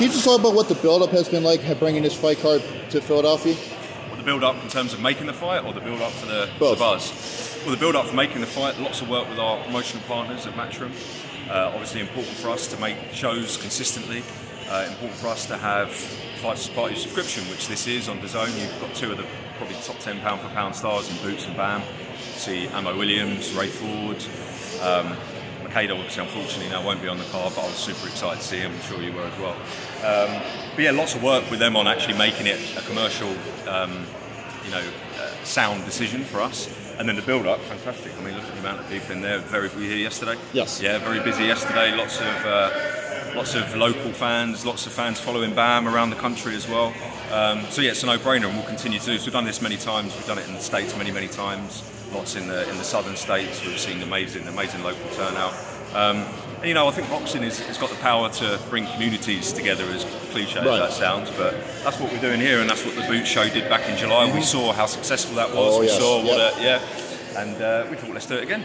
Can you just talk about what the build-up has been like, bringing this fight card to Philadelphia? Well, the build-up in terms of making the fight, or the build-up for the, the buzz. Well, the build-up for making the fight, lots of work with our promotional partners at Matchroom. Uh, obviously, important for us to make shows consistently. Uh, important for us to have fights as part of your subscription, which this is on DAZN. You've got two of the probably top ten pound for pound stars in Boots and Bam. See Ammo Williams, Ray Ford. Um, Makeda obviously unfortunately now won't be on the card, but I was super excited to see him. I'm sure you were as well. Um, but yeah, lots of work with them on actually making it a commercial, um, you know, uh, sound decision for us. And then the build-up, fantastic. I mean, look at the amount of people in there. Very, were you here yesterday? Yes. Yeah, very busy yesterday. Lots of uh, lots of local fans, lots of fans following BAM around the country as well. Um, so yeah, it's a no-brainer, and we'll continue to do this. We've done this many times. We've done it in the states many, many times. Lots in the in the southern states. We've seen amazing, amazing local turnout. Um, and, you know, I think boxing is, has got the power to bring communities together, as cliche Right. as that sounds. But that's what we're doing here, and that's what the Boot Show did back in July. We saw how successful that was. Oh, we yes. saw what, Yep. a, yeah, and uh, we thought let's do it again.